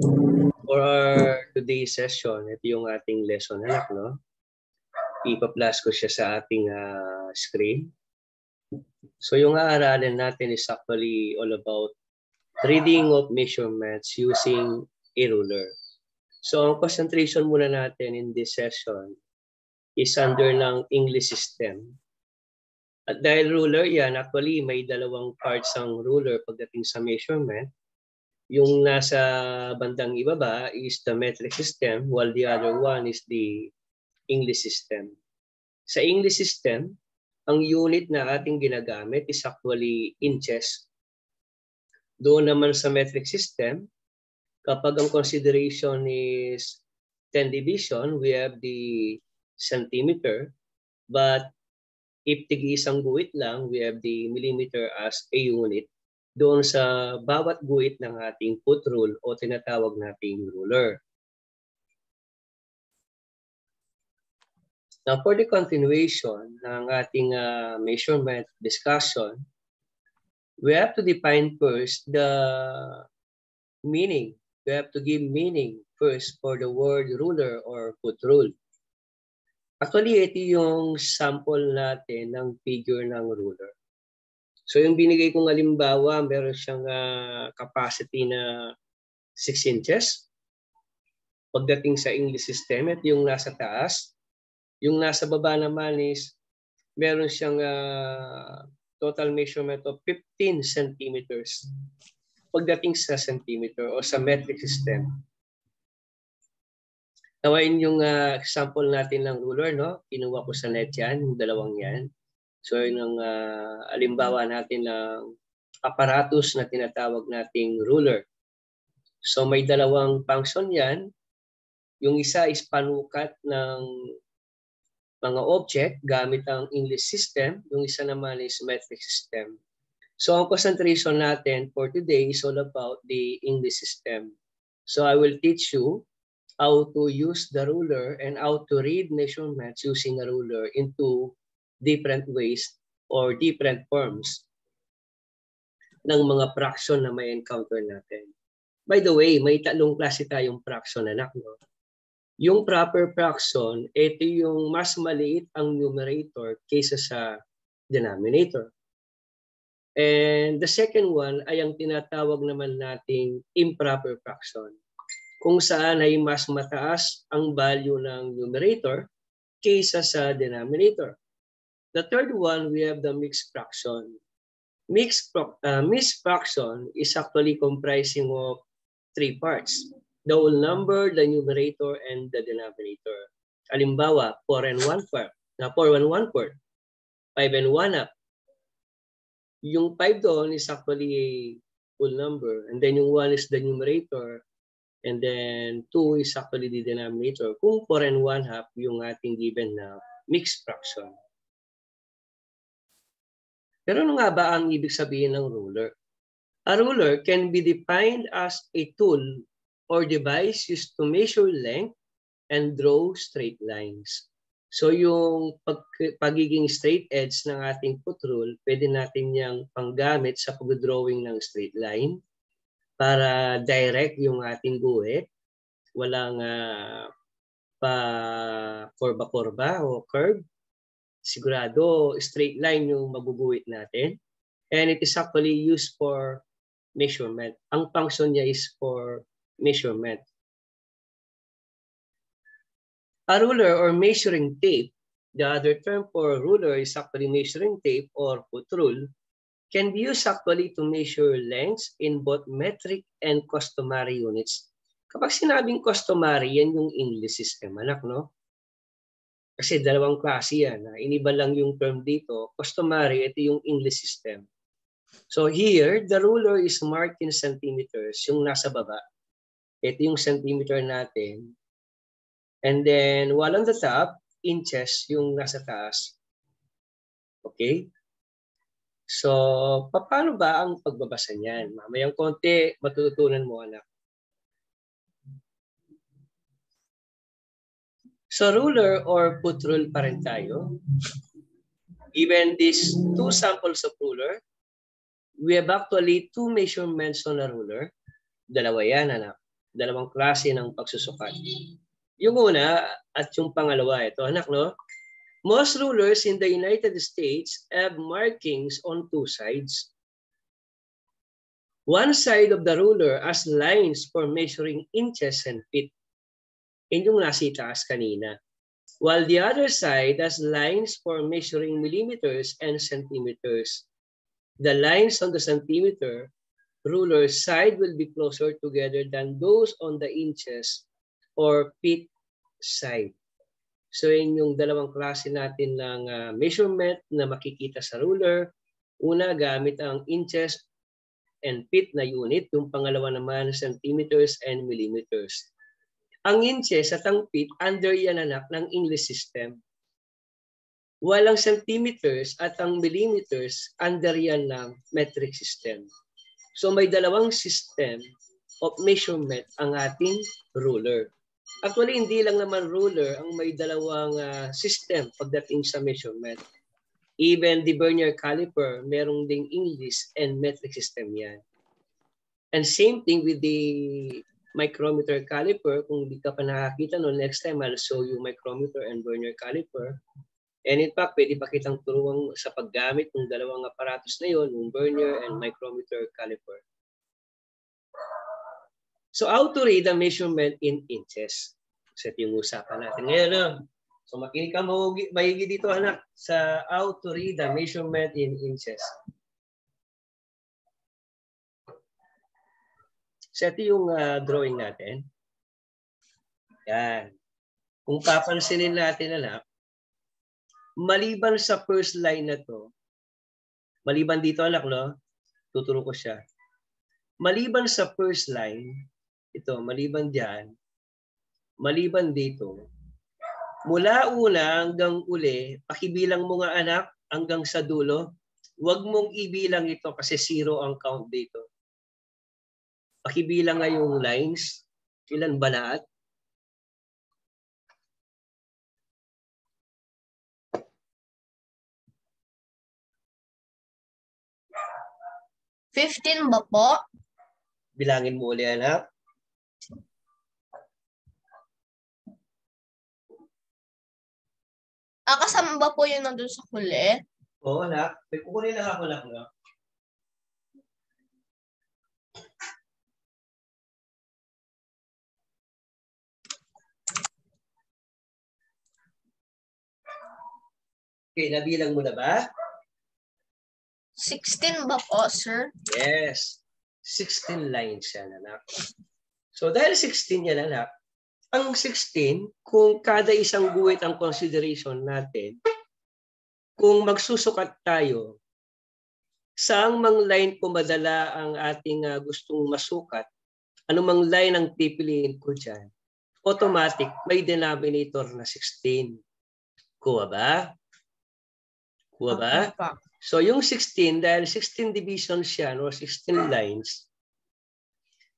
For our today's session, ito yung ating lesson anak, no? Ipa-plus ko siya sa ating uh, screen. So yung aaralin natin is actually all about reading of measurements using a ruler. So ang concentration muna natin in this session is under ng English system. At dahil ruler yan, actually may dalawang parts ang ruler pagdating sa measurement. Yung nasa bandang ibaba is the metric system while the other one is the English system. Sa English system, ang unit na ating ginagamit is actually inches. Doon naman sa metric system, kapag ang consideration is 10 division, we have the centimeter. But if tigi isang guhit lang, we have the millimeter as a unit doon sa bawat guhit ng ating foot rule o tinatawag nating ruler. Now, for the continuation ng ating uh, measurement discussion, we have to define first the meaning. We have to give meaning first for the word ruler or foot rule. Actually, ito yung sample natin ng figure ng ruler. So yung binigay kong halimbawa, meron siyang uh, capacity na 6 inches. Pagdating sa English system, ito yung nasa taas. Yung nasa baba naman is meron siyang uh, total measurement of 15 centimeters. Pagdating sa centimeter o sa metric system, Nawain yung uh, example natin ng ruler, no? Kinuha ko sa net yan, yung dalawang yan. So yun ang uh, alimbawa natin ng aparatus na tinatawag nating ruler. So may dalawang function yan. Yung isa is panukat ng mga object gamit ang English system. Yung isa naman is metric system. So ang concentration natin for today is all about the English system. So I will teach you how to use the ruler and how to read measurements using a ruler into different ways or different forms ng mga fraction na may encounter natin. By the way, may tatlong klase tayong fraction anak. No? Yung proper fraction, ito yung mas maliit ang numerator kaysa sa denominator. And the second one ay ang tinatawag naman nating improper fraction kung saan ay mas mataas ang value ng numerator kaysa sa denominator. The third one, we have the mixed fraction. Mixed, uh, mixed fraction is actually comprising of three parts. The whole number, the numerator, and the denominator. Halimbawa, 4 and 1 part. Na 4 and 1 part. 5 and 1 up. Yung 5 doon is actually a full number. And then yung 1 is the numerator And then 2 is actually the denominator. Kung 4 and 1 half yung ating given na mixed fraction. Pero ano nga ba ang ibig sabihin ng ruler? A ruler can be defined as a tool or device used to measure length and draw straight lines. So yung pag, pagiging straight edge ng ating foot rule, pwede natin niyang panggamit sa pag-drawing ng straight line para direct yung ating guhit. Walang uh, pa korba-korba o curve. Sigurado straight line yung mabubuhit natin. And it is actually used for measurement. Ang function niya is for measurement. A ruler or measuring tape, the other term for ruler is actually measuring tape or foot rule, can be used actually to measure lengths in both metric and customary units. Kapag sinabing customary, yan yung English system, anak, no? Kasi dalawang klase yan. Iniba lang yung term dito. Customary, ito yung English system. So here, the ruler is marked in centimeters, yung nasa baba. Ito yung centimeter natin. And then, while on the top, inches yung nasa taas. Okay? So, paano ba ang pagbabasa niyan? Mamayang konti, matututunan mo anak. So, ruler or foot rule pa rin tayo. Given these two samples of ruler, we have actually two measurements on a ruler. Dalawa yan, anak. Dalawang klase ng pagsusukat. Yung una at yung pangalawa, ito anak, no? Most rulers in the United States have markings on two sides. One side of the ruler has lines for measuring inches and feet. Yun yung nasa itaas kanina. While the other side has lines for measuring millimeters and centimeters. The lines on the centimeter ruler side will be closer together than those on the inches or feet side. So yun yung dalawang klase natin ng uh, measurement na makikita sa ruler. Una, gamit ang inches and feet na unit. Yung pangalawa naman, centimeters and millimeters. Ang inches at ang feet, under yan anak ng English system. Walang centimeters at ang millimeters, under yan ng metric system. So may dalawang system of measurement ang ating ruler. Actually, hindi lang naman ruler ang may dalawang uh, system pagdating sa measurement. Even the vernier caliper, merong ding English and metric system yan. And same thing with the micrometer caliper. Kung hindi ka pa nakakita no, next time I'll show you micrometer and vernier caliper. And in fact, pwede pa kitang turuan sa paggamit ng dalawang aparatos na yon, yung vernier and micrometer caliper. So how to read the measurement in inches? So ito yung usapan natin ngayon. No? So makinig ka mahigi dito anak sa how to read the measurement in inches. So ito yung uh, drawing natin. Yan. Kung papansinin natin anak, maliban sa first line na to, maliban dito anak no, tuturo ko siya. Maliban sa first line, ito, maliban diyan, maliban dito, mula una hanggang uli, pakibilang mo nga anak hanggang sa dulo, huwag mong ibilang ito kasi zero ang count dito. Pakibilang nga yung lines. Ilan ba lahat? Fifteen ba po? Bilangin mo ulit, anak. Ah, kasama ba po yun nandun sa huli? Oo, anak. Kukunin lang ako lang. No? Okay, nabilang mo na ba? 16 ba po, sir? Yes. 16 lines yan, anak. So dahil 16 yan, anak, ang 16, kung kada isang guhit ang consideration natin, kung magsusukat tayo, saang mang line pumadala ang ating uh, gustong masukat, anumang line ang pipiliin ko dyan, automatic may denominator na 16. Kuha ba? Kuha ba? So yung 16, dahil 16 divisions siya, or 16 lines,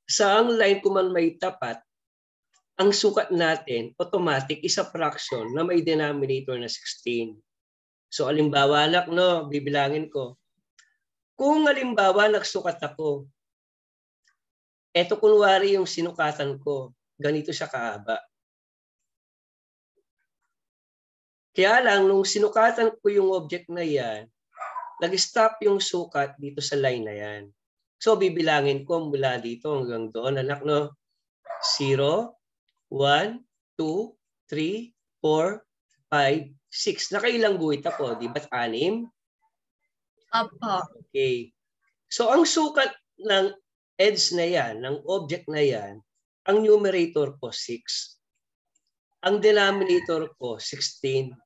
sa ang line ko man may tapat, ang sukat natin, automatic, isa fraction na may denominator na 16. So alimbawa anak, no, bibilangin ko. Kung alimbawa nagsukat ako, eto kunwari yung sinukatan ko, ganito siya kahaba. Kaya lang, nung sinukatan ko yung object na yan, nag-stop yung sukat dito sa line na yan. So, bibilangin ko mula dito hanggang doon. Anak, no? 0, 1, 2, 3, 4, 5, 6. Nakailang guhit ako, di ba't anim? Apa. Okay. So, ang sukat ng edge na yan, ng object na yan, ang numerator ko 6. Ang denominator ko 16.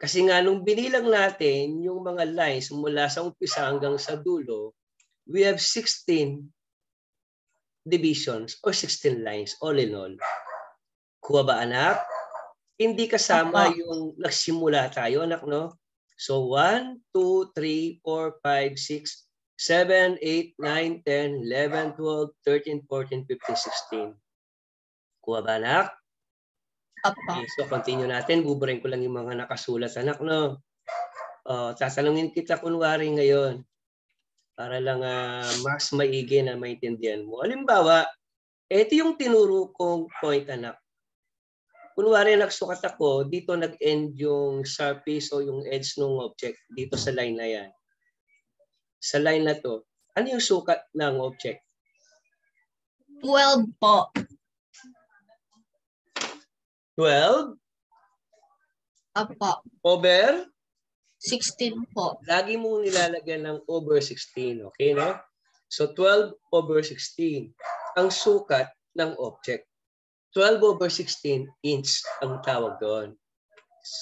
Kasi nga nung binilang natin yung mga lines mula sa umpisa hanggang sa dulo, we have 16 divisions or 16 lines all in all. Kuha ba anak? Hindi kasama Apa. yung nagsimula tayo anak no? So 1, 2, 3, 4, 5, 6, 7, 8, 9, 10, 11, 12, 13, 14, 15, 16. Kuha ba anak? Okay, so continue natin. Buburahin ko lang yung mga nakasulat anak no. Uh, tatanungin kita kunwari ngayon para lang uh, mas maigi na maintindihan mo. Halimbawa, Ito yung tinuro kong point, anak. Kunwari, nagsukat ako, dito nag-end yung surface o yung edge ng object dito sa line na yan. Sa line na to, ano yung sukat ng object? 12 po. 12 Opo. over 16 po. lagi mong nilalagyan ng over 16. Okay, no? So, 12 over 16 ang sukat ng object. 12 over 16 inch ang tawag doon.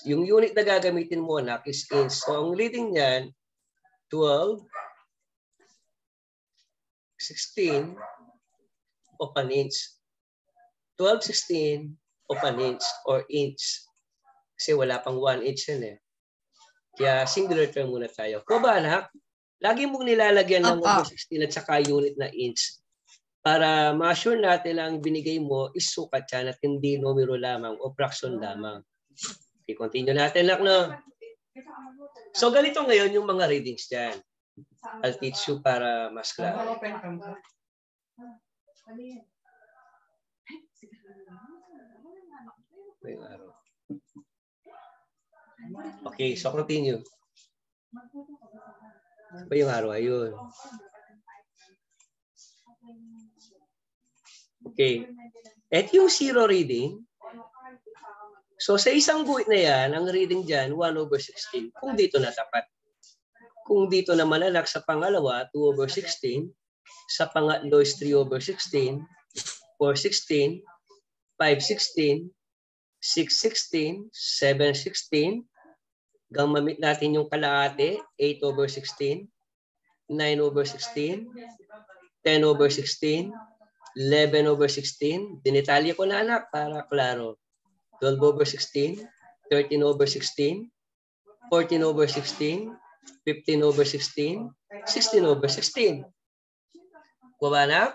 Yung unit na gagamitin mo, anak, is inch. So, ang reading niyan, 12, 16 of an inch. 12, 16 of an inch or inch. Kasi wala pang 1 inch yan eh. Kaya singular term muna tayo. Ko ba anak? Lagi mong nilalagyan ng Apa. over 16 at saka unit na inch para ma-assure natin na ang binigay mo is sukat yan at hindi numero lamang o fraction lamang. Okay, continue natin lang, no? So, ganito ngayon yung mga readings dyan. I'll teach you para mas klaro. Ngayong araw. Okay, so continue. Ba yung araw? Ayun. Okay. At yung zero reading, so sa isang guhit na yan, ang reading dyan, 1 over 16, kung dito na tapat. Kung dito naman anak sa pangalawa, 2 over 16, sa pangatlo is 3 over 16, 4, 16, 5, 16, 6, 16, 7, 16, hanggang mamit natin yung kalahati, 8 over 16, 9 over 16, 10 over 16, 11 over 16. Dinitalya ko na anak para klaro. 12 over 16, 13 over 16, 14 over 16, 15 over 16, 16 over 16. Kuha ba anak?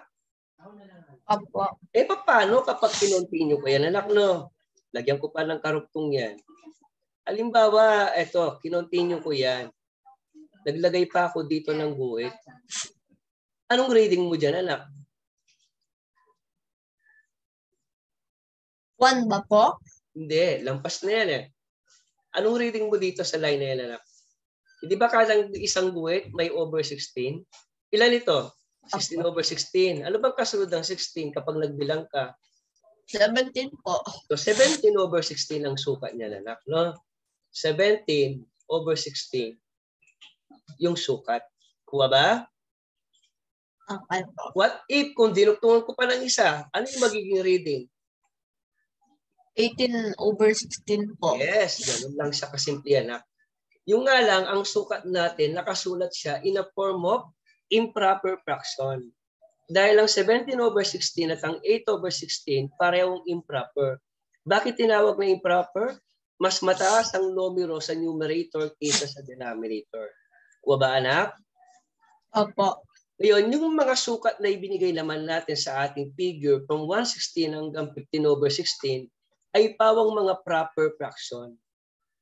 Opo. Eh, paano kapag kinontinue ko yan, anak, no? Lagyan ko pa ng karugtong yan. Halimbawa, eto, kinontinue ko yan. Naglagay pa ako dito ng guhit. Anong reading mo dyan, anak? 1 ba po? Hindi, lampas na yan eh. Anong reading mo dito sa line na yan, anak? Hindi ba kada isang guhit may over 16? Ilan ito? 16 over 16. Ano bang kasunod ng 16 kapag nagbilang ka? 17 po. So 17 over 16 ang sukat niya, anak. No? 17 over 16 yung sukat. Kuha ba? Okay po. What if kung dinugtungan ko pa ng isa, ano yung magiging reading? 18 over 16 po. Yes, ganun lang siya kasimple anak. Yung nga lang, ang sukat natin, nakasulat siya in a form of improper fraction. Dahil ang 17 over 16 at ang 8 over 16, parehong improper. Bakit tinawag na improper? Mas mataas ang numero sa numerator kaysa sa denominator. Kuha ba anak? Opo. Ngayon, yung mga sukat na ibinigay naman natin sa ating figure from 116 hanggang 15 over 16 ay pawang mga proper fraction.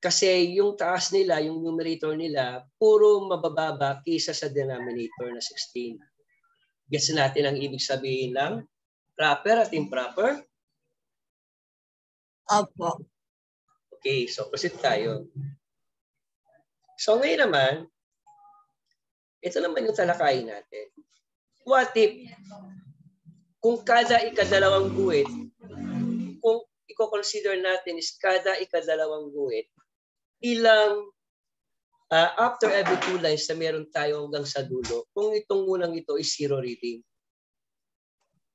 Kasi yung taas nila, yung numerator nila, puro mabababa kaysa sa denominator na 16. Guess natin ang ibig sabihin ng proper at improper? Opo. Okay, so proceed tayo. So ngayon naman, ito naman yung talakayin natin. What if, kung kada ikadalawang guhit, kung i-consider natin is kada ikadalawang guhit, ilang uh, after every two lines na meron tayo hanggang sa dulo, kung itong unang ito is zero reading,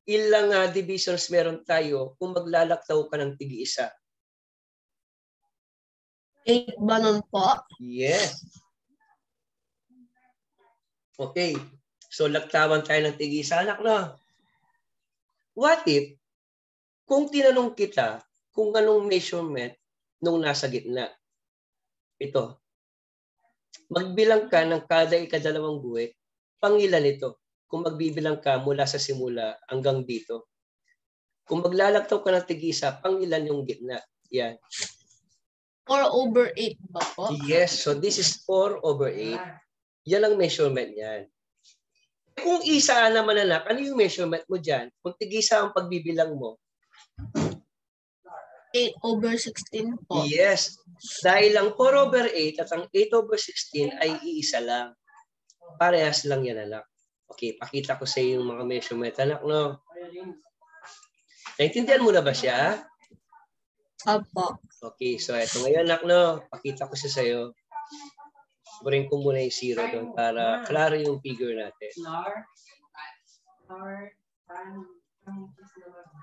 ilang uh, divisions meron tayo kung maglalaktaw ka ng tigi-isa? 8 ba nun po? Yes. Okay. So, laktawan tayo ng tigisa, anak na. What if, kung tinanong kita kung anong measurement nung nasa gitna? Ito. Magbilang ka ng kada ikadalawang guhit, pangilan ito? Kung magbibilang ka mula sa simula hanggang dito. Kung maglalaktaw ka ng tigisa, pangilan yung gitna? Yan. 4 over 8 ba po? Yes. So, this is 4 over 8. Yan ang measurement niyan. Kung isa naman anak, ano yung measurement mo dyan? Kung tigisa ang pagbibilang mo. 8 over 16 po. Yes. Dahil ang 4 over 8 at ang 8 over 16 ay iisa lang. Parehas lang yan, anak. Okay, pakita ko sa iyo yung mga measurement, anak, no? Naintindihan mo na ba siya? Opo. Okay, so ito ngayon, anak, no? Pakita ko siya sa iyo. Burin ko muna yung zero doon para klaro yung figure natin.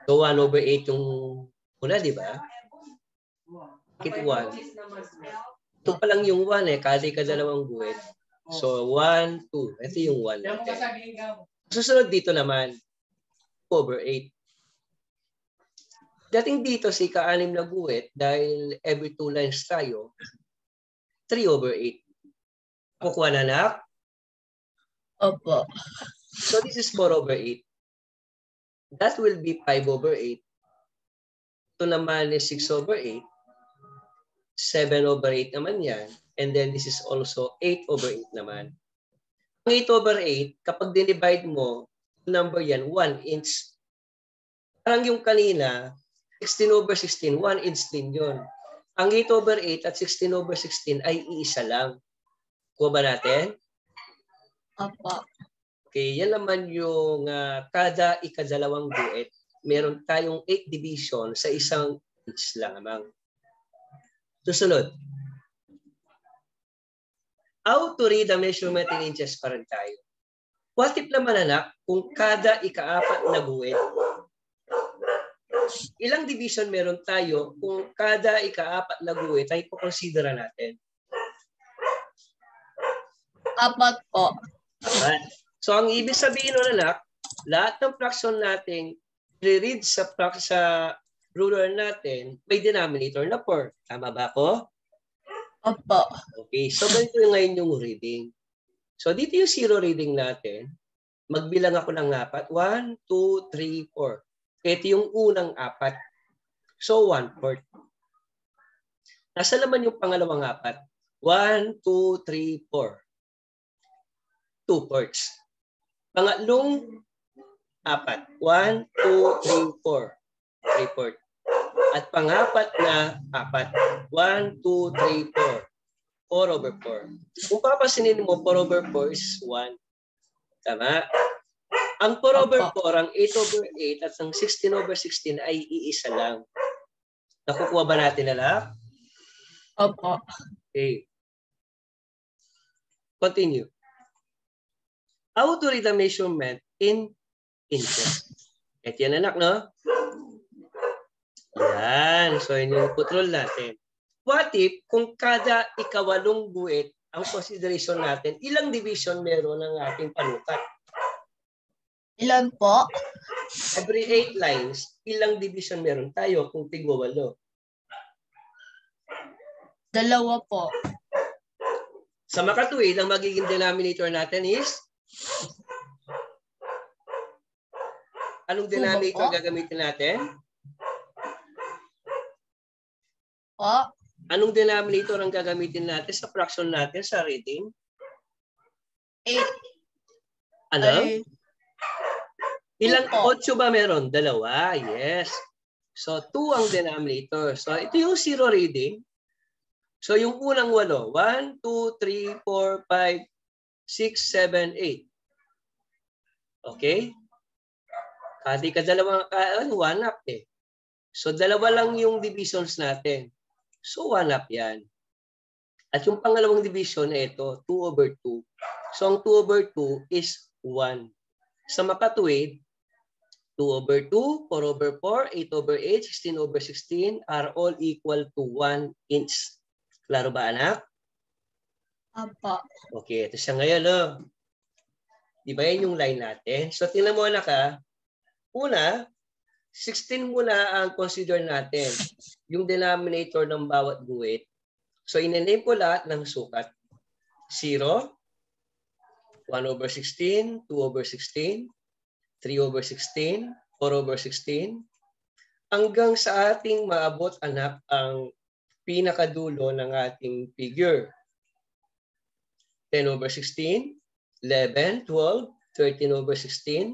So 1 over 8 yung una, di ba? Bakit 1? Ito pa lang yung 1 eh, kasi ka dalawang guhit. So 1, 2. Ito yung 1 natin. Susunod dito naman, 2 over 8. Dating dito si kaanim na guhit, dahil every two lines tayo, 3 over 8. Kukuha na anak. Opo. So this is 4 over 8. That will be 5 over 8. Ito naman is 6 over 8. 7 over 8 naman yan. And then this is also 8 over 8 naman. Ang 8 over 8, kapag dinivide mo, number yan, 1 inch. Parang yung kanina, 16 over 16, 1 inch din yun. Ang 8 over 8 at 16 over 16 ay iisa lang. Kuha ba natin? Opo. Okay, yan naman yung uh, kada ikadalawang guhit. Meron tayong 8 division sa isang inch lamang. Susunod. How to read the measurement in inches pa rin tayo. What if naman anak, kung kada ikaapat na guhit, ilang division meron tayo kung kada ikaapat na guhit ay kukonsidera natin? Apat po. Apat. So ang ibig sabihin nun anak, lahat ng fraction natin i-read sa, sa ruler natin may denominator na 4. Tama ba ako? Opo. Okay, so ganito yung ngayon yung reading. So dito yung zero reading natin. Magbilang ako ng apat. 1, 2, 3, 4. Ito yung unang apat. So 1 fourth. Nasa naman yung pangalawang apat. 1, 2, 3, 4. 2 fourths. Pangatlong apat. 1, 2, 3, 4. 3 fourths. At pangapat na apat. 1, 2, 3, 4. 4 over 4. Kung papasinin mo, 4 over 4 is 1. Tama? Ang 4 over 4, ang 8 over 8, at ang 16 over 16 ay iisa lang. Nakukuha ba natin na lahat? Opo. Okay. Continue. How to read the measurement in inches? Ito yan anak, no? Yan. So, yun yung control natin. What if, kung kada ikawalong buwit ang consideration natin, ilang division meron ng ating panukat? Ilan po? Every eight lines, ilang division meron tayo kung tigwa walo? Dalawa po. Sa makatuwid, ang magiging denominator natin is? Anong denominator po? gagamitin natin? Po. Anong denominator ang gagamitin natin sa fraction natin sa reading? 8. Ano? Ay, Ilang Two po. otso ba meron? Dalawa. Yes. So, 2 ang denominator. So, ito yung zero reading. So, yung unang walo. 1, 2, 3, 4, 5, 6, 7, 8. Okay? Kasi ka dalawang, uh, one up eh. So, dalawa lang yung divisions natin. So, one up yan. At yung pangalawang division na ito, 2 over 2. So, ang 2 over 2 is 1. Sa makatuwid, 2 over 2, 4 over 4, 8 over 8, 16 over 16 are all equal to 1 inch. Klaro ba anak? Opo. Okay, ito siya ngayon. Oh. Di ba yan yung line natin? So, tingnan mo anak ha. Una, 16 muna ang consider natin. Yung denominator ng bawat guhit. So, inename ko lahat ng sukat. 0, 1 over 16, 2 over 16, 3 over 16, 4 over 16, hanggang sa ating maabot anak ang pinakadulo ng ating figure. 10 over 16, 11, 12, 13 over 16,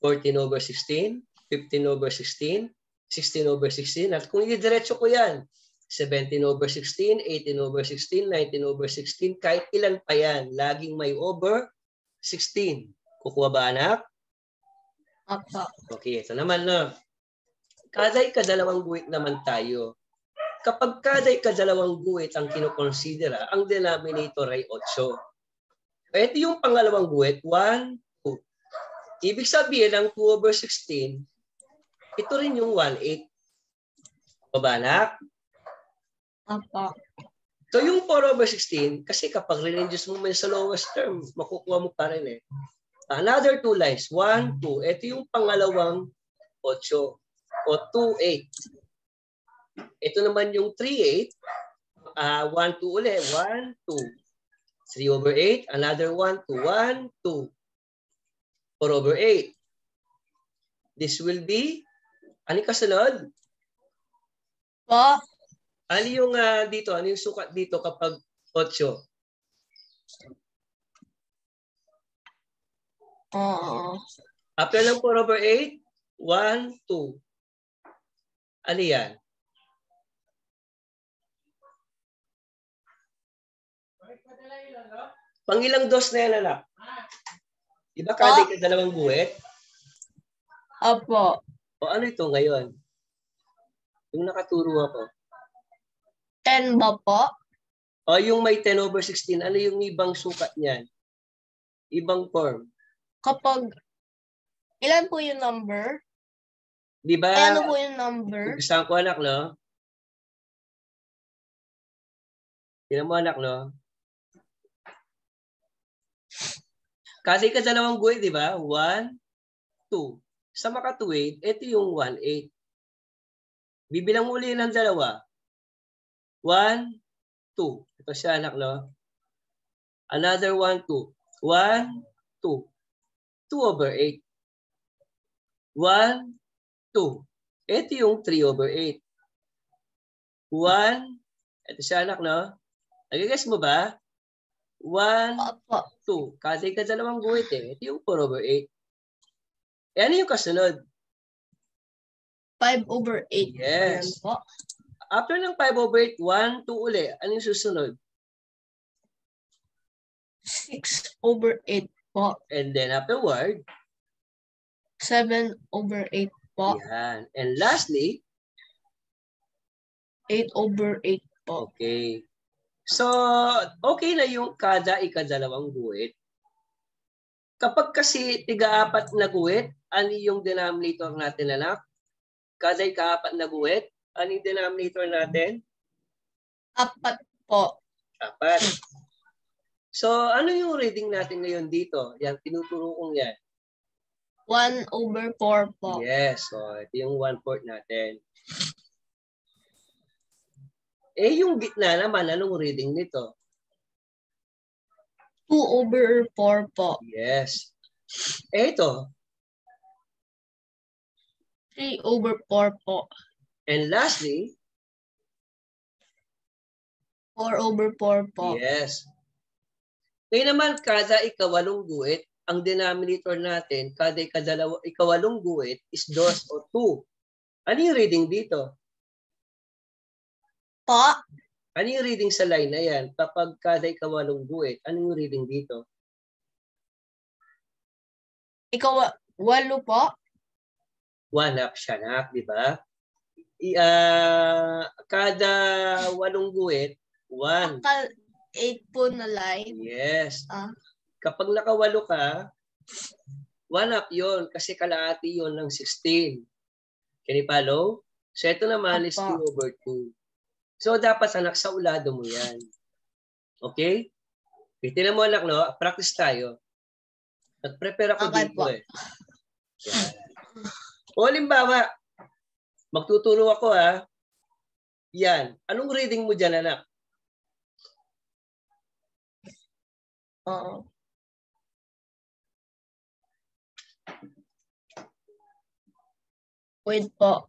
14 over 16, 15 over 16, 16 over 16. At kung i-diretso ko yan, 17 over 16, 18 over 16, 19 over 16, kahit ilan pa yan, laging may over 16. Kukuha ba anak? Apo. Okay, ito naman no. Kada ikadalawang guhit naman tayo. Kapag kada ikadalawang guhit ang kinokonsidera, ang denominator ay 8. Ito yung pangalawang guhit, 1, 2. Ibig sabihin, ang 2 over 16, ito rin yung 1, 8. Baba anak? Apo. So yung 4 over 16, kasi kapag relindius mo man sa lowest term, makukuha mo pa rin eh. Another two lines, 1, 2. Ito yung pangalawang 8 o 2, 8. Ito naman yung 3, 8. Uh, 1, 2 ulit. 1, 2. 3 over 8. Another 1, 2. 1, 2. 4 over 8. This will be, ano kasunod? Po. Ano yung uh, dito? Ano yung sukat dito kapag 8? Oo. After ng 4 over 8, 1, 2. Ano yan? Pangilang dos na yan, anak? Di ba kada ka dalawang guhit? Apo. O ano ito ngayon? Yung nakaturo ako. 10 ba po? O yung may 10 over 16, ano yung ibang sukat niyan? Ibang form. Kapag, ilan po yung number? Di ba? Eh, ano po yung number? Gusto ko anak, no? Tingnan mo anak, no? Kasi ka dalawang guhit, di ba? 1, 2. Sa makatuwid, ito yung 1, 8. Bibilang mo ulit ng dalawa. 1, 2. Ito siya anak, no? Another 1, 2. 1, 2. 2 over 8. 1, 2. Ito yung 3 over 8. 1, ito siya anak, no? Nagigess mo ba? 1, Apo. 2. Kasi ka dalawang guhit eh. Ito yung 4 over 8. Eh, ano yung kasunod? 5 over 8. Yes. Po. After ng 5 over 8, 1, 2 uli. Ano yung susunod? 6 over 8 po. And then afterward, 7 over 8 po. yan. And lastly, 8 over 8 po. okay. So, okay na yung kada ikadalawang guhit. Kapag kasi tiga-apat na guhit, ano yung denominator natin, anak? Kada ika-apat na guhit, ano yung denominator natin? Apat po. Apat. So, ano yung reading natin ngayon dito? Yan, tinuturo kong yan. 1 over 4 po. Yes, so ito yung one-fourth natin. Eh, yung gitna naman, anong reading nito? 2 over 4 po. Yes. Eh, ito. 3 over 4 po. And lastly, 4 over 4 po. yes. Ngayon naman, kada ikawalong guhit, ang denominator natin, kada ikadalawa, ikawalong guhit is dos o two. Ano yung reading dito? Po. Ano yung reading sa line na yan? Kapag kada ikawalong guhit, ano yung reading dito? Ikaw, walo po. One up siya na, di ba? I, ah, kada walong guhit, one. Akal 8 po na line. Yes. Ah. Kapag nakawalo ka, one up yon kasi kalahati yon ng 16. Can you follow? So ito naman is 2 Apa. over 2. So dapat anak sa ulado mo yan. Okay? Tinan mo anak, no? Practice tayo. Nag-prepare ako Okay dito po. eh. Yan. O halimbawa, magtuturo ako ha. Yan. Anong reading mo dyan, anak? Oo. Wait po.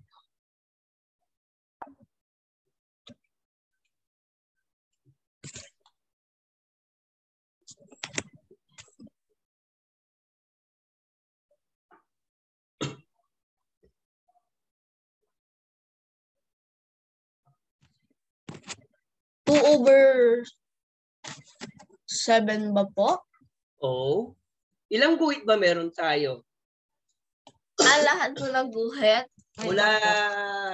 Over 7 ba po? Oh. Ilang guhit ba meron tayo? Ah, lahat po ng guhit. Mula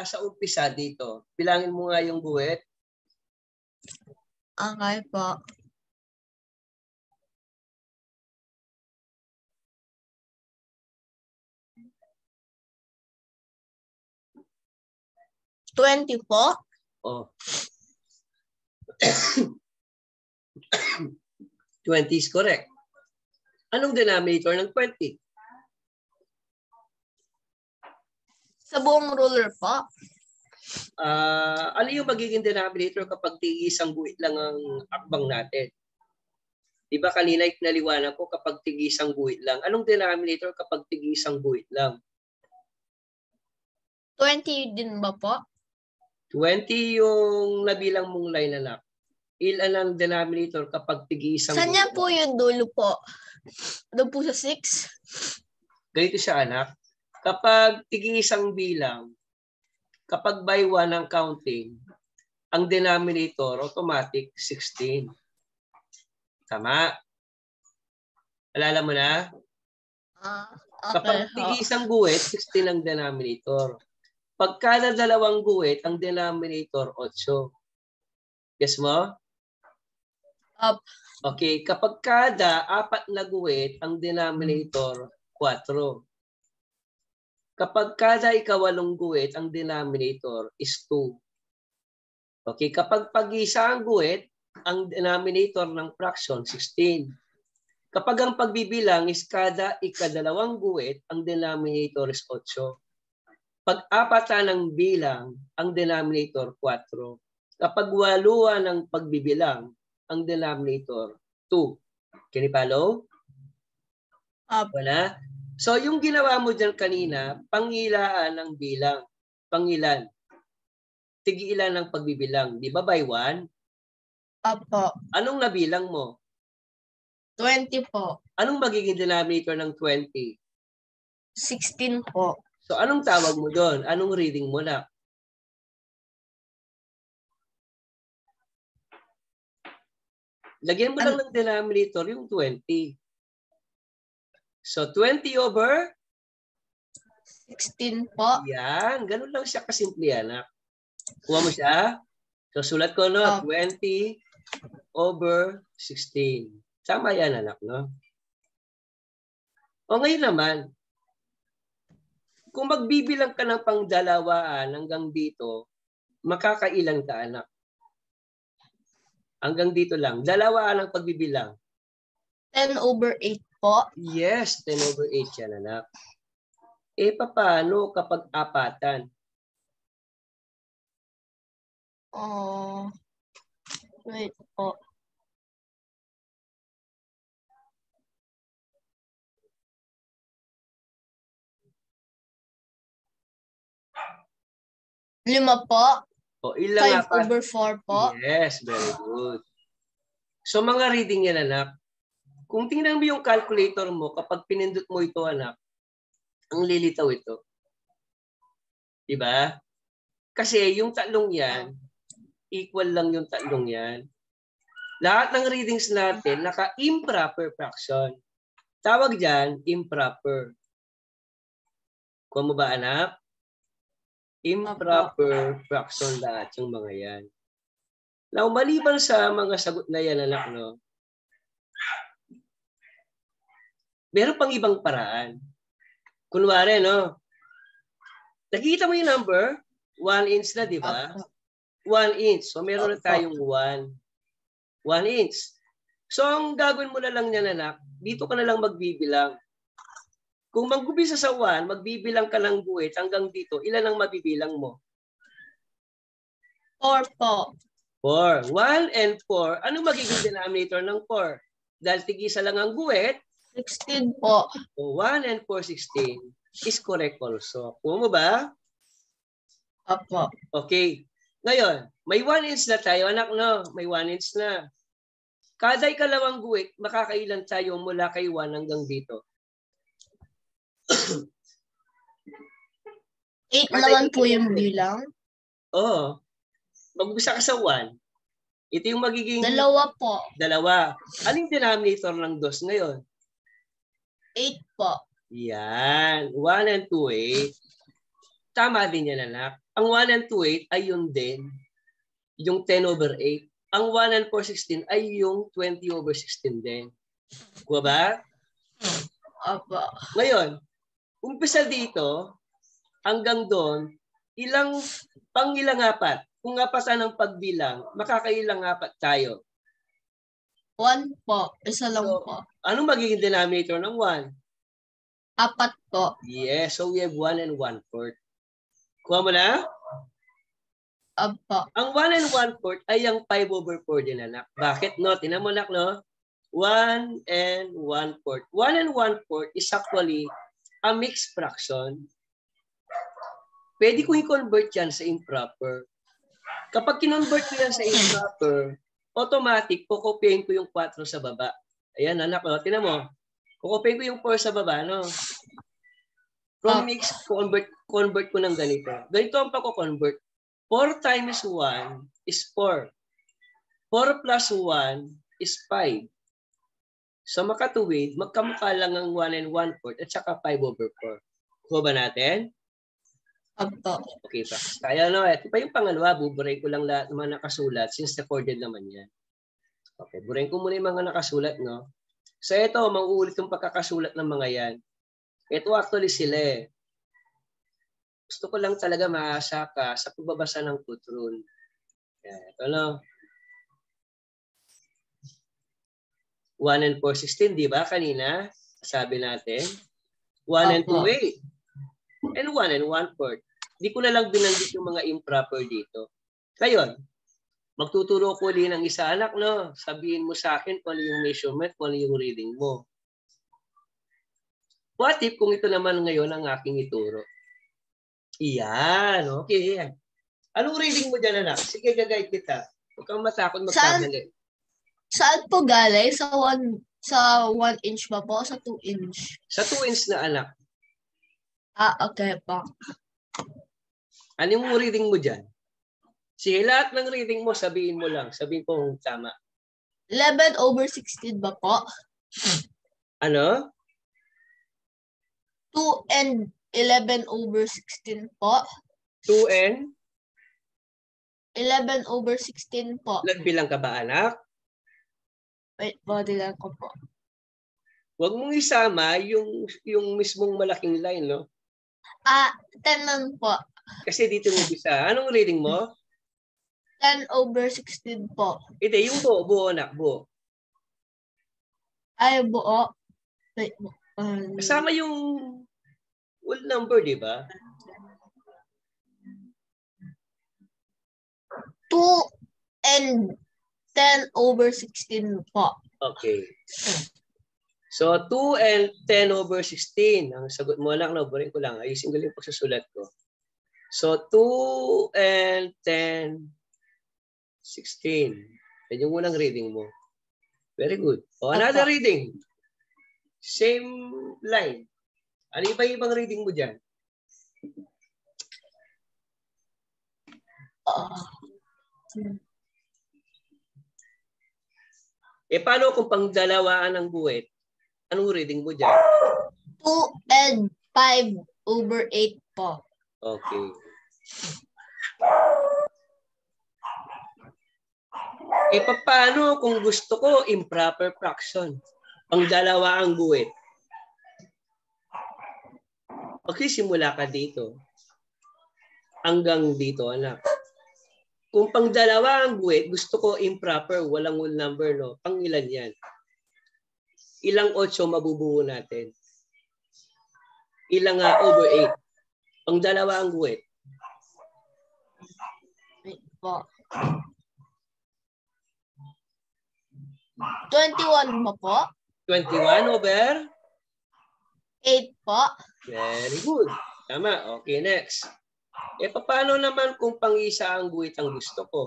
sa umpisa dito. Bilangin mo nga yung guhit. Okay po. Twenty po. Oh. 20 is correct. Anong denominator ng 20? Sa buong ruler po. Ah, ano yung magiging denominator kapag tigi isang guhit lang ang akbang natin? Di ba kanina naliwanag ko kapag tigi isang guhit lang. Anong denominator kapag tigi isang guhit lang? Twenty din ba po? 20 yung nabilang mong line anak. Ilan ang denominator kapag tigi isang Saan niya po yung dulo po? Doon po sa six? ganito siya anak, kapag tigi isang bilang, kapag by one ang counting, ang denominator automatic 16. Tama? Alala mo na? Kapag okay. tigi ho. isang guhit, 16 ang denominator. Pag kada dalawang guhit, ang denominator 8. Yes mo? Up. Okay, kapag kada apat na guhit, ang denominator 4. Kapag kada ikawalong guhit, ang denominator is 2. Okay, kapag pag-isa ang guhit, ang denominator ng fraction 16. Kapag ang pagbibilang is kada ikadalawang guhit, ang denominator is 8. Pag apatan ng bilang, ang denominator 4. Kapag waluan ng pagbibilang, ang denominator 2. Can you follow? Up. Wala? So, yung ginawa mo dyan kanina, pangilaan ng bilang. Pangilan. Tigilan ng pagbibilang. Di ba by one? Up po. Anong nabilang mo? Twenty po. Anong magiging denominator ng 20? Sixteen po. So, anong tawag mo doon? Anong reading mo na? Lagyan mo lang ng denominator yung 20. So, 20 over Sixteen po. Yan, ganun lang siya kasimple anak. Kuha mo siya. So sulat ko no, Oh. 20 over 16. Tama yan anak, no? O ngayon naman, kung magbibilang ka ng pangdalawaan hanggang dito, makakailan ka anak? Hanggang dito lang. Dalawaan ang pagbibilang. Ten over eight po. Yes, 10 over 8 yan anak. Eh, paano kapag apatan? Oh. Wait po. Lima po. O ilang Five apat? over four po. Yes, very good. So mga reading yan anak, kung tingnan mo yung calculator mo, kapag pinindot mo ito anak, ang lilitaw ito. Diba? Kasi yung tatlong yan, equal lang yung tatlong yan. Lahat ng readings natin, naka-improper fraction. Tawag dyan, improper. Kuha mo ba anak? Improper fraction lahat yung mga yan. Now, maliban sa mga sagot na yan, anak, no? Meron pang ibang paraan. Kunwari, no? Nakikita mo yung number? One inch na, di ba? One inch. So, meron na tayong one. One inch. So, ang gagawin mo na lang niyan, anak, dito ka na lang magbibilang. Kung mag-umpisa sa one, magbibilang ka ng guhit hanggang dito, ilan ang mabibilang mo? Four po. 4. 1 and 4. Ano magiging denominator ng 4? Dahil tigisa lang ang guhit, Sixteen po. so 1 and 4, 16 is correct also. Kuha mo ba? Opo. Okay. Ngayon, may 1 inch na tayo, anak, no? May 1 inch na. Kada ikalawang guhit, makakailan tayo mula kay 1 hanggang dito. Eight Kada naman po yung bilang. Oo. Mag-umpisa ka sa 1. Ito yung magiging Dalawa po. dalawa. Anong denominator ng dos ngayon? 8 po. Yan. 1 and 2, 8. Tama din yan, anak. Ang 1 and 2, 8 ay yun din. Yung 10 over 8. Ang 1 and 4, 16 ay yung 20 over 16 din. Kuha ba? Opo. Ngayon, umpisa dito, hanggang doon, ilang, pang ilang apat? Kung apasan ng pagbilang, makakailang apat tayo. 1 po. Isa lang So, po. Ano magiging denominator ng 1? Apat po. Yes, so we have 1 and 1 fourth. Kuha mo na? Opo. Ang 1 and 1 fourth ay ang 5 over 4 din, anak. Bakit? No, tinan mo, anak, no? 1 and 1 fourth. 1 and 1 fourth is actually a mixed fraction. Pwede ko i-convert yan sa improper. Kapag kinonvert ko yan sa improper, automatic, kukopyahin ko yung 4 sa baba. Ayan, anak, no? tinan mo. Kukopyahin ko yung 4 sa baba, no? From Ah. mix, convert, convert ko ng ganito. Ganito ang pagko-convert. 4 times 1 is 4. 4 plus 1 is 5. So makatuwid, magkamukha lang ang 1 and 1 fourth at saka 5 over 4. Kuha ba natin? Opo. Okay pa. Kaya no, ito pa yung pangalawa, buburay ko lang lahat ng mga nakasulat since recorded naman yan. Okay, burayin ko muna yung mga nakasulat, no? So ito, mauulit yung pagkakasulat ng mga yan. Ito actually sila eh. Gusto ko lang talaga maasa ka sa pagbabasa ng kutrun. Ito no. 1 and 4, 16, di ba? Kanina, sabi natin. 1 and 2, Opo. 8. And 1 and 1 fourth. Di ko na lang binanggit yung mga improper dito. Ngayon, magtuturo ko ulit ng isa anak, no? Sabihin mo sa akin kung ano yung measurement, kung ano yung reading mo. What if kung ito naman ngayon ang aking ituro? Iyan, okay. Anong reading mo dyan, anak? Sige, gagay kita. Huwag kang matakot magkamali. Saan po galing? Sa 1 sa 1 inch ba po? Sa 2 inch? Sa 2 inch na anak, Ah, okay po. ano yung reading mo dyan? Sige, lahat ng reading mo, sabihin mo lang. Sabihin ko kung tama. 11 over 16 ba po? Ano? 2 and 11 over 16 po. 2 and? 11 over 16 po. Nagbilang ka ba, anak? Wait po, dilan ko po. Huwag mong isama yung, yung mismong malaking line, no? Ah, 10 lang po. Kasi dito mo bisa. Anong reading mo? 10 over 16 po. Hindi, yung buo, buo, anak, buo. Ay, buo. Wait. Um, Kasama yung whole number, di ba? 2 and 10 over 16 po. Okay. So, 2 and 10 over 16. Ang sagot mo lang, no, boring ko lang. Ayusin ko lang yung pagsusulat ko. So, 2 and 10, 16. Yan yung unang reading mo. Very good. O, another Apa. reading. Same line. Ano iba ibang reading mo dyan? Ah, Eh, paano kung pangdalawaan ng buwet? Anong reading mo dyan? 2 and 5 over 8 po. Okay. Eh, paano kung gusto ko improper fraction? Ang dalawa ang guwit. Okay, simula ka dito. Hanggang dito, anak. Kung pang dalawa ang guwit, gusto ko improper, walang whole number, no? Pang ilan yan? Ilang 8 mabubuo natin? Ilang ah, over 8? Pang dalawa ang. Wait po. 21 mo po. 21 over? 8 po. Very good. Tama. Okay, next. Eh, paano naman kung pang-isa ang guhit ang gusto ko?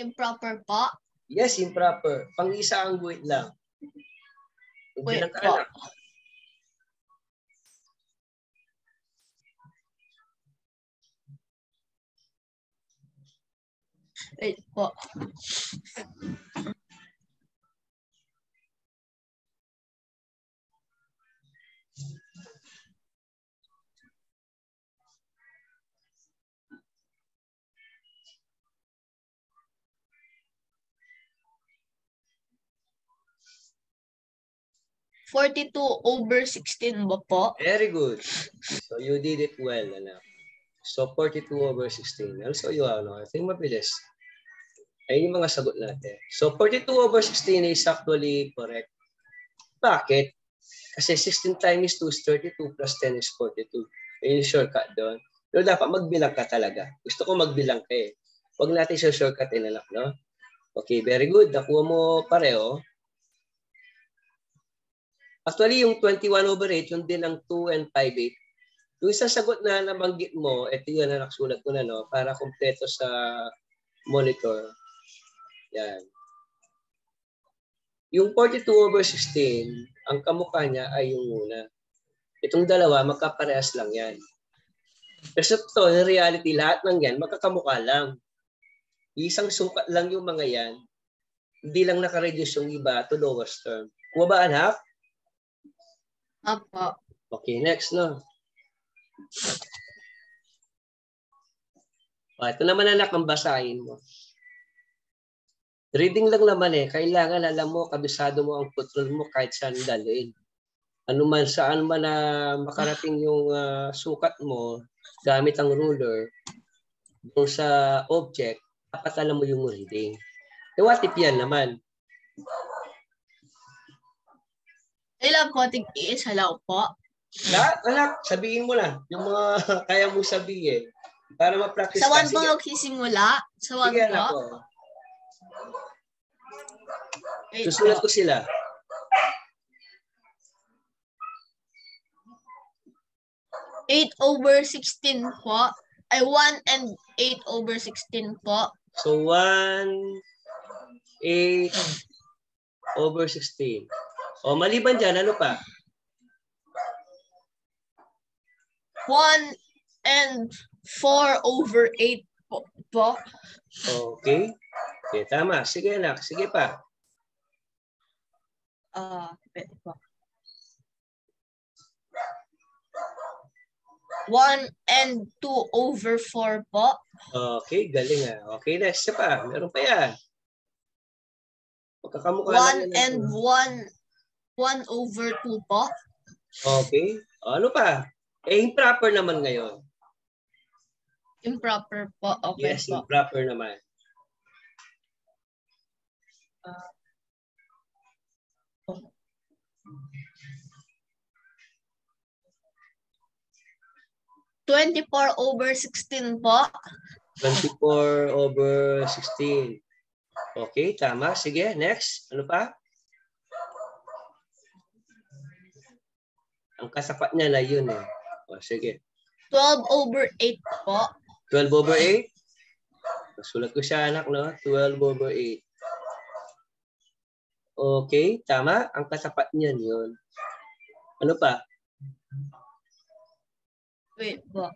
Improper po. Yes, improper. Pang-isa ang guhit lang. Wait po. Wait po. Forty-two over sixteen ba po? Very good. So you did it well, anak. So 42 over 16. Also you ano, I think mabilis. Ayun yung mga sagot natin. So 42 over 16 is actually correct. Bakit? Kasi 16 times 2 is 32 plus 10 is 42. Ayun yung shortcut doon. Pero dapat magbilang ka talaga. Gusto ko magbilang ka eh. Huwag natin siya shortcut inalak, no? Okay, very good. Nakuha mo pareho. Actually, yung 21 over 8, yung din ang 2 and 5, 8. Yung isang sagot na nabanggit mo, ito yun na nakasulat ko na, no? Para kumpleto sa monitor. Yan. Yung 42 over 16, ang kamukha niya ay yung una. Itong dalawa, magkaparehas lang yan. Kasi ito, in reality, lahat ng yan, magkakamukha lang. Isang sukat lang yung mga yan. Hindi lang nakareduce yung iba to lowest term. Kuha ba, Apo. Okay, next, no? Oh, ito naman anak ang basahin mo. Reading lang naman eh. Kailangan alam mo, kabisado mo ang control mo kahit saan dalhin. Ano man, saan man na makarating yung uh, sukat mo gamit ang ruler doon sa object, dapat alam mo yung reading. E what if yan naman? Ilan po, tig-iisa lang po. Lahat, anak, sabihin mo na. Yung mga kaya mo sabihin. Para ma-practice Sa one po magsisimula. Sa one Sige, po. Wait Susulat po. ko sila. Eight over sixteen po. Ay, one and eight over sixteen po. So, 1, 8 over 16. O, maliban dyan, ano pa? One and four over eight po. po. Okay. Okay, tama. Sige, anak. Sige pa. Ah, wait po. One and two over four po. Okay, galing ah. Okay, next. Isa pa. Meron pa yan. One lang yan. and one one over two po. Okay. Ano pa? Eh, improper naman ngayon. Improper po. Okay Yes, po. improper naman. Twenty-four over sixteen po. 24 over 16. Okay, tama. Sige, next. Ano pa? Ang kasapat niya na yun eh. O, sige. Twelve over eight po. 12 over 8. Sulat ko siya anak, no? 12 over 8. Okay, tama. Ang kasapat niyan yun. Ano pa? Wait po.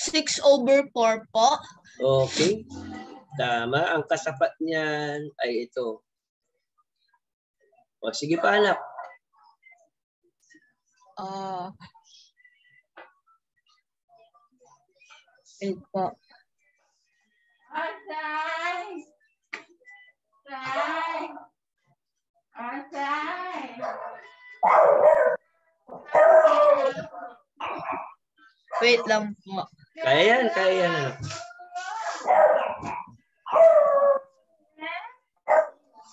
Six over four po. Okay. Tama. Ang kasapat niyan ay ito. O, sige pa anak. Ah. wait po. Outside. Outside. Outside. Wait lang po. Kaya yan, kaya yan. Anak.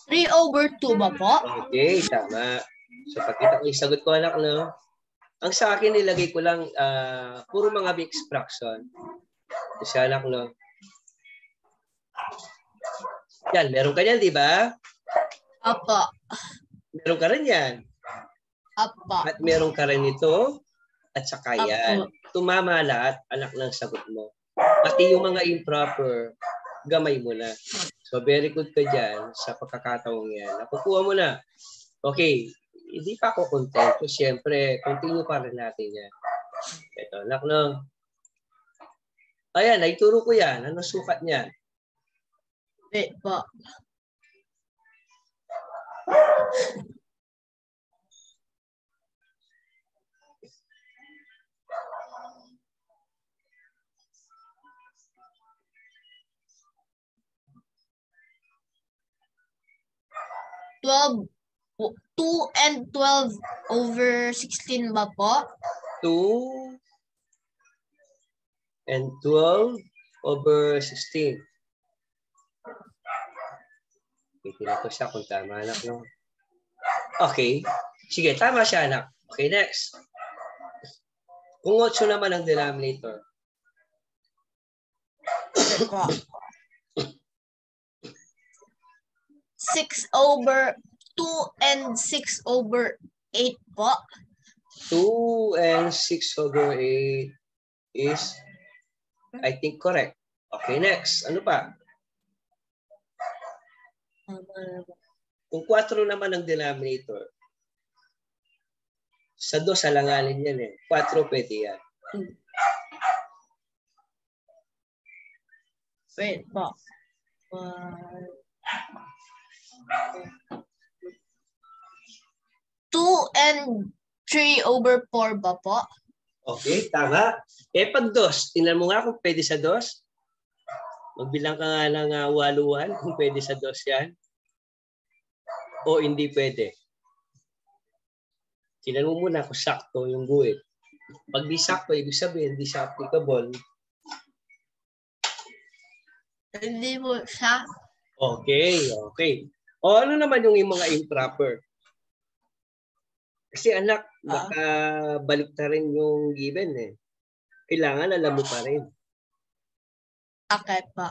Three over two ba po? Okay, tama. So, pagkita ko yung sagot ko, anak, no? Ang sa akin, nilagay ko lang, ah, puro mga mixed fraction. Kasi, anak, no? Yan, meron ka yan, di ba? Apa. Meron ka rin yan. Apa. At meron ka rin ito. At saka yan. Apo. Tumama lahat, anak ng sagot mo. Pati yung mga improper, gamay mo na. So, very good ka dyan sa pagkakataong yan. Nakukuha mo na. Okay, hindi pa ako contento. Siyempre, continue pa rin natin yan. Ito, anak, no? Ayan, naituro ko yan. Ano sukat niya? Wait po. Twelve, two and twelve over sixteen ba po? 2 and 12 over 16. Titignan ko siya kung tama, anak, no? Okay. Sige, tama siya, anak. Okay, next. Kung 8 naman ang denominator. Wait po. Six over two and six over eight po. 2 and 6 over 8 is, I think, correct. Okay, next. Ano pa? Kung 4 naman ang denominator, sa 2 alanganin yan eh. 4 pwede yan. Wait po. One. Two and three over four ba po? Okay, tama. Eh pag dos, tingnan mo nga kung pwede sa dos. Magbilang ka nga ng uh, waluan kung pwede sa dos yan. O hindi pwede. Tingnan mo muna kung sakto yung guhit. Pag di sakto, ibig sabihin, di siya applicable. Hindi po siya. Okay, okay. O ano naman yung, yung mga improper? Kasi anak, Ah. baka balik na rin yung given eh. Kailangan alam mo pa rin. Okay po.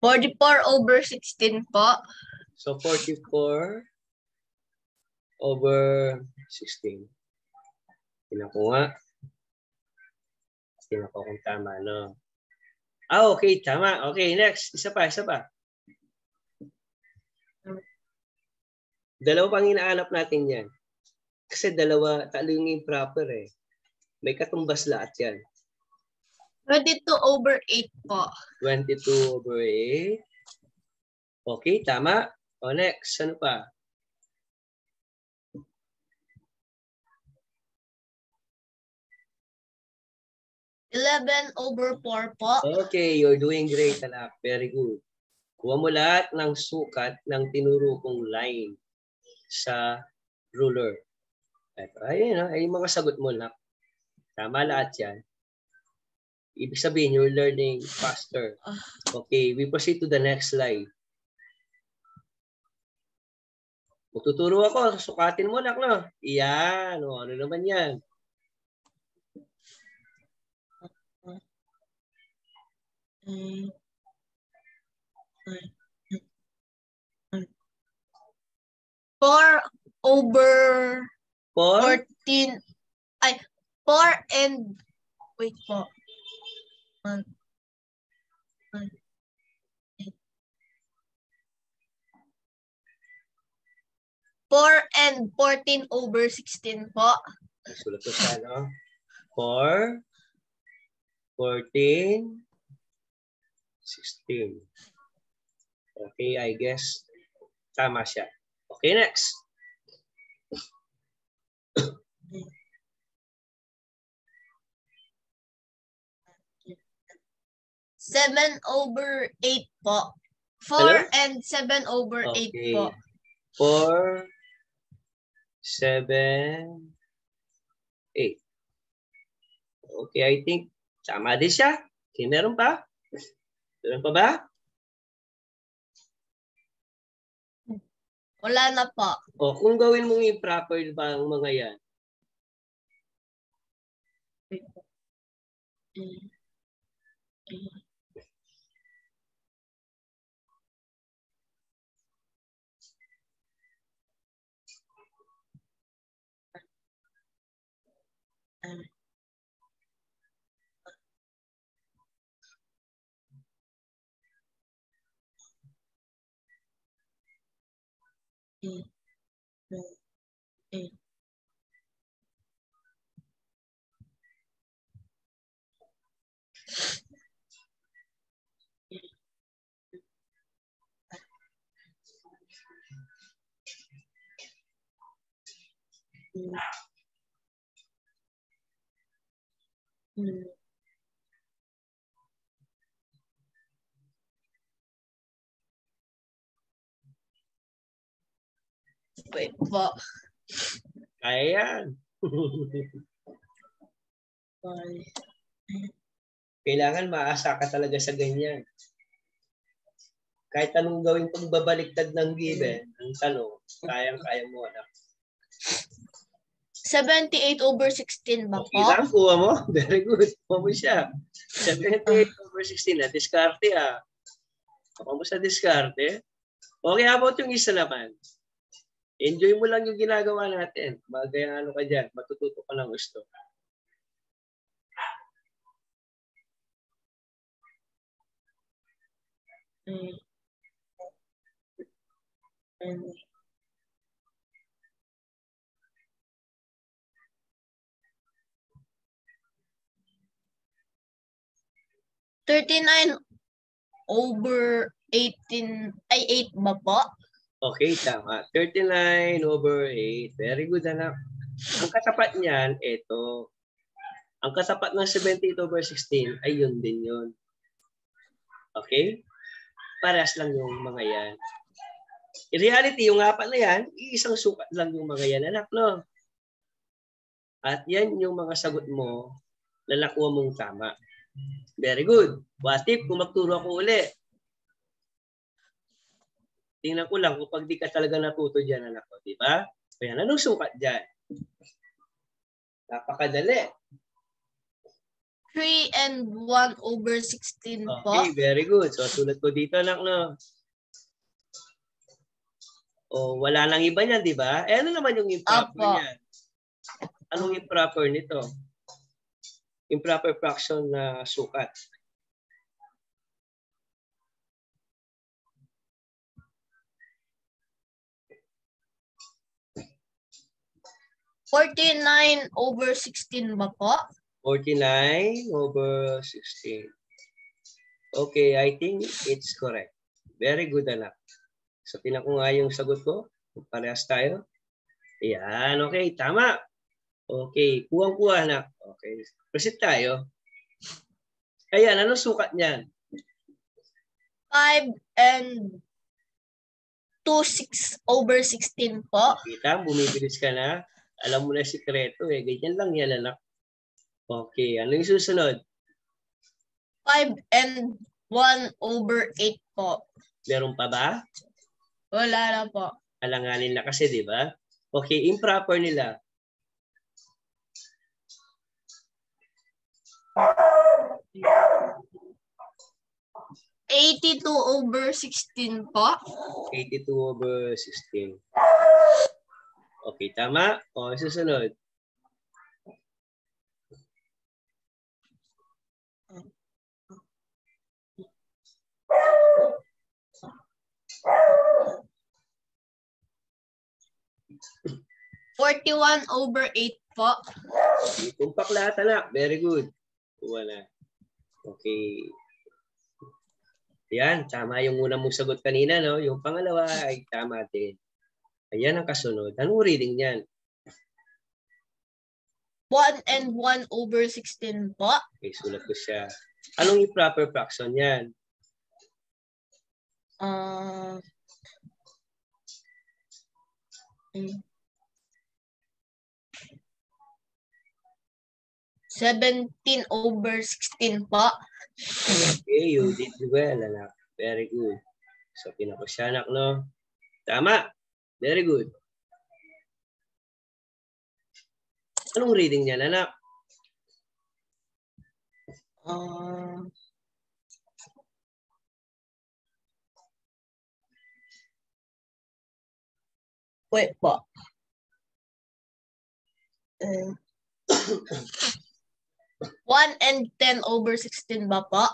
Forty-four over sixteen po. So 44 over 16. Tingnan ko nga. Tingnan ko kung tama, no? Ah, okay, tama. Okay, next. Isa pa, isa pa. Dalawa pang inaanap natin yan. Kasi dalawa, talo yung improper eh. May katumbas lahat yan. Twenty-two over eight po. 22 over 8. Okay, tama. O next, ano pa? Eleven over four po. Okay, you're doing great, anak. Very good. Kuha mo lahat ng sukat ng tinuro kong line sa ruler. Ayun, ah, ay mga sagot mo, anak. Tama lahat yan. Ibig sabihin, you're learning faster. Okay, we proceed to the next slide. Magtuturo ako, sukatin mo, anak, no? Iyan, o, ano naman yan? Four over Four? fourteen. Ay, four and wait po. Eight. Four and fourteen over sixteen po. Sulat ko siya, no? 4, 14, 16. Okay, I guess tama siya. Okay, next. Seven over eight po. Four Hello? and seven over eight Okay. po. 4, 7, 8. Okay, I think tama din siya. Okay, meron pa? Meron pa ba? Wala na po. O, kung gawin mong improper ba ang mga yan? Mm. Mm. Mm. Mm. Mm. Wait po. Kaya yan. Five. Kailangan maasa ka talaga sa ganyan. Kahit anong gawin pang babaliktad ng given, ang tanong, kayang-kaya mo anak. 78 over 16 ba Okay po? lang, kuha mo. Very good. Kuha mo siya. 78 over 16 na. Diskarte ah. Kuha mo sa diskarte. Okay, how about yung isa naman? Enjoy mo lang yung ginagawa natin. Bagay ano ka dyan. Matututo ka ng gusto. Mm. Thirty-nine over eighteen, ay eight ba po? Okay, tama. 39 over 8. Very good, anak. Ang katapat niyan, ito. Ang katapat ng 78 over 16 ay yun din yun. Okay? Parehas lang yung mga yan. In reality, yung apat na yan, iisang sukat lang yung mga yan, anak, no? At yan yung mga sagot mo na mong tama. Very good. What if kung magturo ako uli? Tingnan ko lang kung pag di ka talaga natuto dyan, anak ko, di ba? Kaya anong sukat dyan? Napakadali. 3 and 1 over 16 po. Okay, very good. So, sulat ko dito, anak, no? O, wala nang iba niyan, di ba? Eh, ano naman yung improper Apo. niyan? Anong improper nito? Improper fraction na sukat. Forty-nine over sixteen ba po? 49 over 16. Okay, I think it's correct. Very good, anak. So, tinan ko nga yung sagot ko. Parehas tayo. Yan, okay, tama. Okay, kuwang-kuha, anak. Okay, proceed tayo. Ayan, anong sukat niyan? Five and two six over sixteen po. Kita, bumibilis ka na. Alam mo na yung sikreto eh. Ganyan lang yan, anak. Okay, ano yung susunod? Five and one over eight po. Meron pa ba? Wala na po. Alanganin na kasi, di ba? Okay, improper nila. Eighty-two over sixteen po. 82 over 16. Okay, tama? O, susunod. Forty-one over eight po. Tumpak lahat, anak. Very good. Na. Okay. Yan, tama yung una mong sagot kanina, no? Yung pangalawa ay tama din. Ayan ang kasunod. Anong reading niyan? One and one over sixteen po. Okay, sulat ko siya. Anong improper fraction yan? Uh. Seventeen over sixteen po. Okay, you did well, anak. Very good. So, pinako siya, anak, no? Tama. Very good. Anong reading niyan, anak? Uh, wait po. Uh, one and ten over sixteen ba po?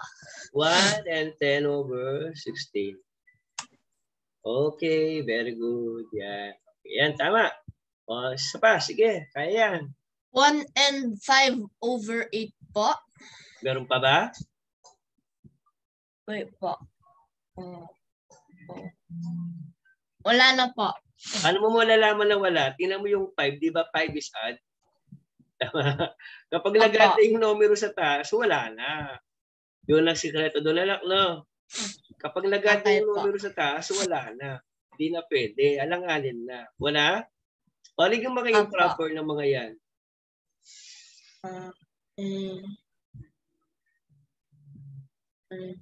1 and 10 over 16. Okay, very good. Yan. Yan, tama. O, isa pa, sige, kaya yan. 1 and 5 over 8 po. Meron pa ba? Wait po. Oh, oh. Wala na po. Ano mo malalaman na wala? Tingnan mo yung 5, di ba 5 is odd? Tama. Kapag Apa. naganda yung numero sa taas, wala na. Yun ang sikreto doon, anak, no? Kapag lagay yung numero sa taas, wala na. Hindi na pwede. Alang-alin na. Wala? Palig yung mga improper ng mga yan. Uh, mm, mm,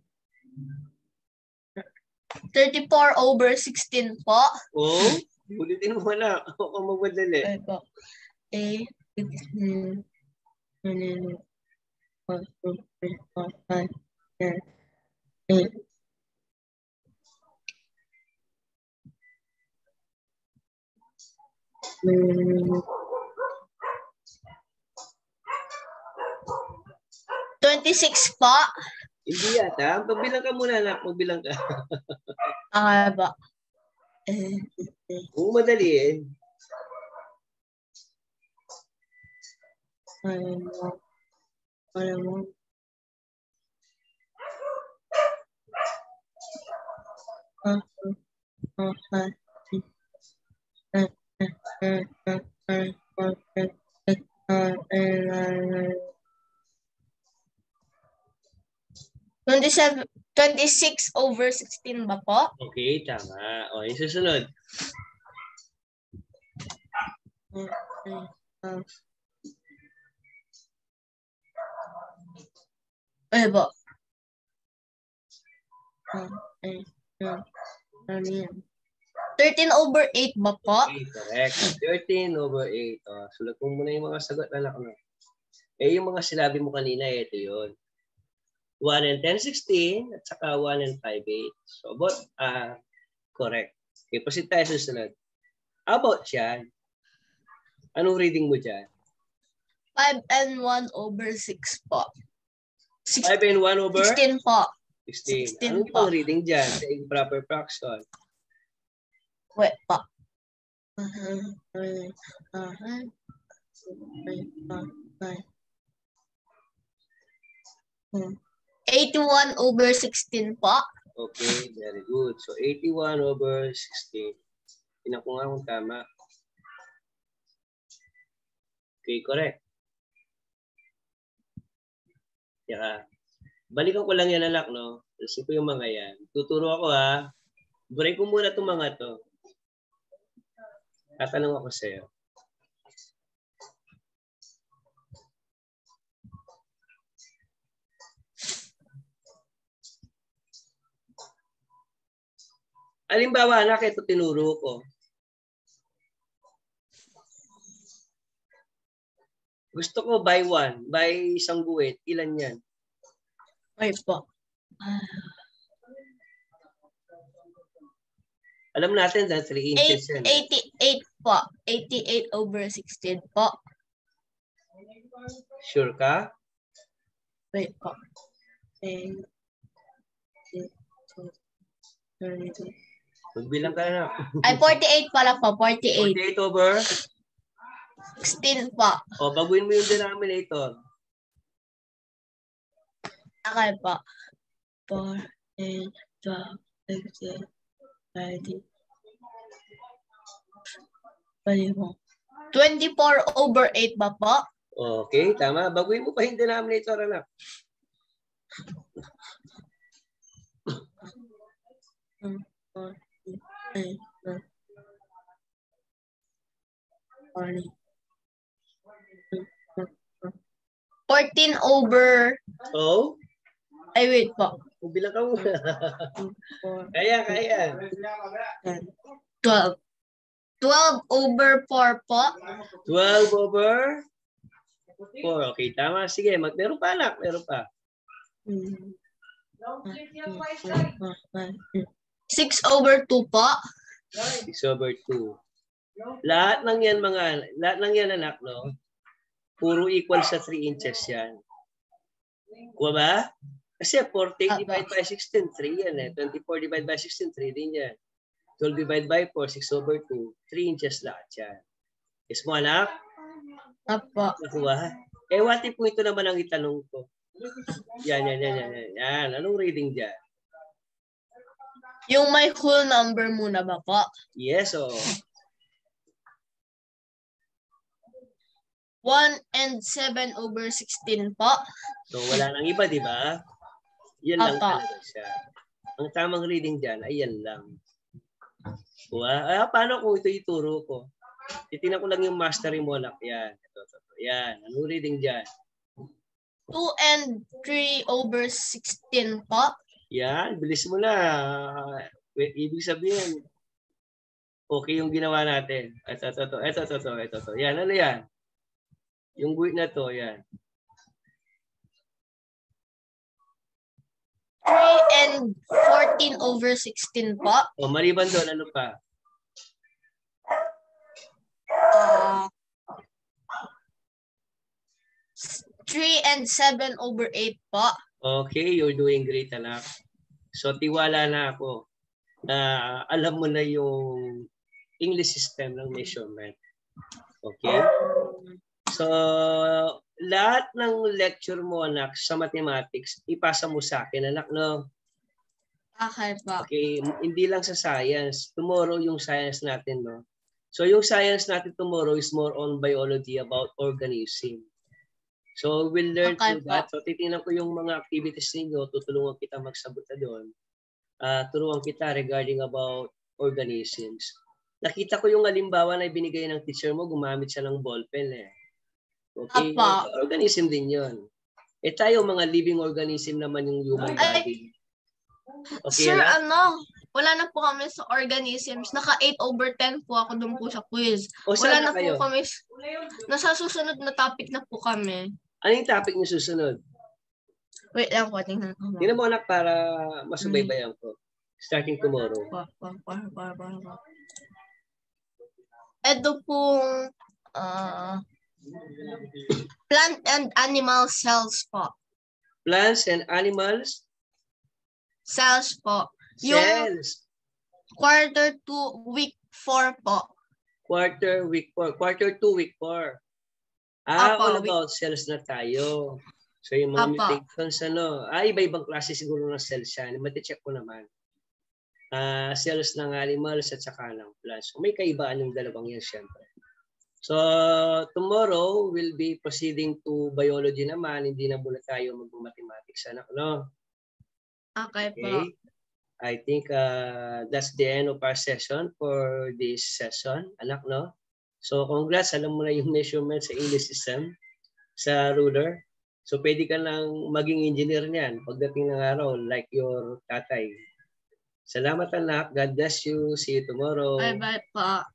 34 over 16 po. Oo. Oh, ulitin mo na. Ako magmadali. Ay po. Eh, mm, mm, 1, 2, 3, 4, 5, 6, Mm. 26 po. Hindi yata. Magbilang ka muna, anak. Magbilang ka. Ah, ba? Oo, madali eh. Alam mo. Alam mo. 27, 26 over 16 ba po? Okay, tama. O, yung susunod. Ano ba? Ah, eh, ah, ano yan? 13 over 8 ba po? Okay, correct. 13 over 8. O, sulat mo muna yung mga sagot, anak. No? Eh, yung mga sinabi mo kanina, ito yun. 1 and 10, 16, at saka 1 and 5, 8. So, both are correct. Okay, proceed tayo sa susunod. About yan? Anong reading mo dyan? 5 and 1 over 6 po. 5 and 1 over 16 po. 16. 16 Anong po. reading dyan sa improper fraction? Wait po. 81 over 16 po. Okay, very good. So, 81 over 16. Tingnan ko nga kung tama. Okay, correct. Teka. Balikan ko lang yan, anak, no? Kasi ko yung mga yan. Tuturo ako, ha? Break ko muna itong mga to. Tatanong ako sa'yo. Halimbawa, anak, ito tinuro ko. Gusto ko buy one, buy isang guwit. Ilan yan? Wait po. Alam natin na 3 inches yan. 88 po. 88 over 16 po. Sure ka? Wait po. Thirty-two. Magbilang ka na. Ay, 48 pala po. 48. 48 over. 16 po. O, baguhin mo yung denominator. Okay po. 4, 8, 12, 16, 20. 24 over 8 ba po? Okay, tama. Baguhin mo pa yung denominator, anak. 14 over, Oh, ay wait po. magbilang ka muna. 4, kaya, kaya. 10, 12. 12 over 4 po. 12 over 4. Okay, tama. Sige, mag meron pa, anak. Meron pa. Mm. 6 over 2 po. 6 over 2. Lahat ng yan, mga, lahat ng yan, anak, no? Puro equal sa 3 inches yan. Kuha ba? Kasi 40 Ah, divided by 16, 3 yan eh. 24 divided by 16, 3 din yan. 12 divided by 4, 6 over 2, 3 inches lahat yan. Yes mo, anak? Apo. Nakuha? Eh, what if ito naman ang itanong ko? Yan, yan, yan, yan, yan. Yan, anong reading dyan? Yung may whole number muna ba po? Yes, oh. 1 and 7 over 16 po. So, wala nang iba, di ba? Yan lang Apa. talaga siya. Ang tamang reading dyan ay yan lang. Kuha? Ah, paano kung ito ituro ko? Titingnan ko lang yung mastery mo, anak. Yan. Ito, ito, ito. Yan. Anong reading dyan? 2 and 3 over 16 po. Yan. Bilis mo na. Ibig sabihin, okay yung ginawa natin. Ito, ito, ito. Ito, ito, ito. Ito, ito. Yan. Ano yan? Yung guhit na to, yan. 3 and 14 over 16 po. O, maliban doon, ano pa? Uh, 3 and 7 over 8 po. Okay, you're doing great, anak. So, tiwala na ako na alam mo na yung English system ng measurement. Okay? So, lahat ng lecture mo, anak, sa mathematics, ipasa mo sa akin, anak, no? Okay po. Okay, hindi lang sa science. Tomorrow, yung science natin, no? So, yung science natin tomorrow is more on biology about organism. So, we'll learn Okay through that. So, titingnan ko yung mga activities ninyo. Tutulungan kita magsabot na doon. Ah, turuan kita regarding about organisms. Nakita ko yung halimbawa na ibinigay ng teacher mo, gumamit siya ng ballpen eh. Okay? Apa. Organism din yon. Eh tayo, mga living organism naman yung human Ay. body. Okay, Sir, anak? ano? Wala na po kami sa organisms. Naka 8 over 10 po ako dun po sa quiz. O Wala na na kayo? po kami. Nasa susunod na topic na po kami. Ano yung topic niyo susunod? Wait lang po, tingnan ko. Tingnan mo anak para masubaybayan ko. Starting tomorrow. Pa, pa, pa, pa, pa, pa. Ito pong ah, plant and animal cells po. Plants and animals, Cells po. Yung cells. quarter to week 4 po. Quarter, week 4. Quarter 2, week 4. Ah, Apa, all week- about cells na tayo. So yung mga Apa. mutations, ano, ah, iba-ibang klase siguro ng cells yan. Mati-check ko naman. Ah, cells ng animals at saka ng plants. So, may kaibaan yung dalawang yan, syempre. So, tomorrow, we'll be proceeding to biology naman. Hindi na muna tayo mag-mathematics, anak, no? Okay po. Okay. I think uh, that's the end of our session for this session, anak, no? So, congrats. Alam mo na yung measurement sa English system, sa ruler. So, pwede ka lang maging engineer niyan pagdating ng araw, like your tatay. Salamat, anak. God bless you. See you tomorrow. Bye-bye po.